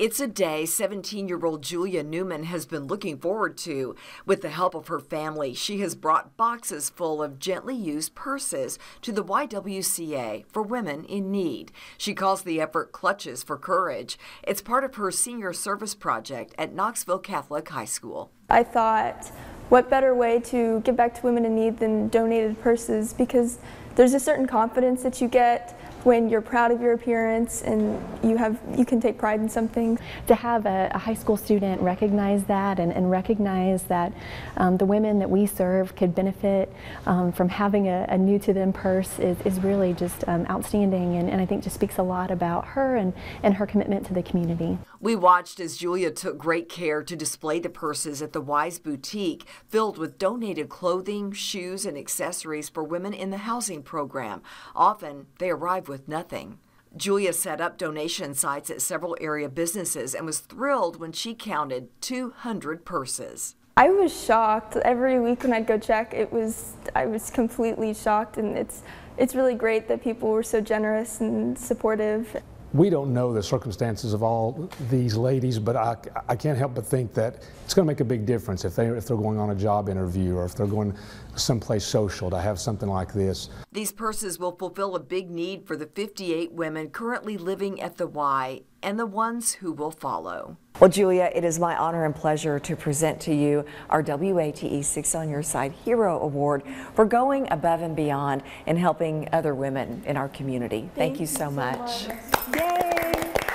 It's a day 17 year old Julia Newman has been looking forward to. With the help of her family, she has brought boxes full of gently used purses to the YWCA for women in need. She calls the effort Clutches for Courage. It's part of her senior service project at Knoxville Catholic High School. I thought, what better way to give back to women in need than donated purses because there's a certain confidence that you get when you're proud of your appearance and you have you can take pride in something. To have a, a high school student recognize that and, and recognize that um, the women that we serve could benefit um, from having a, a, new to them purse is, is really just um, outstanding and, and I think just speaks a lot about her and, and her commitment to the community. We watched as Julia took great care to display the purses at the Wise Boutique filled with donated clothing, shoes, and accessories for women in the housing program. Often they arrive with nothing. Julia set up donation sites at several area businesses and was thrilled when she counted 200 purses. I was shocked. Every week when I'd go check, it was I was completely shocked and it's it's really great that people were so generous and supportive. We don't know the circumstances of all these ladies, but I, I can't help but think that it's going to make a big difference if, they, if they're going on a job interview or if they're going someplace social to have something like this. These purses will fulfill a big need for the 58 women currently living at the Y and the ones who will follow. Well, Julia, it is my honor and pleasure to present to you our WATE Six on Your Side Hero Award for going above and beyond in helping other women in our community. Thank, Thank you so, so much. much. Yay!